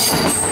Congratulations.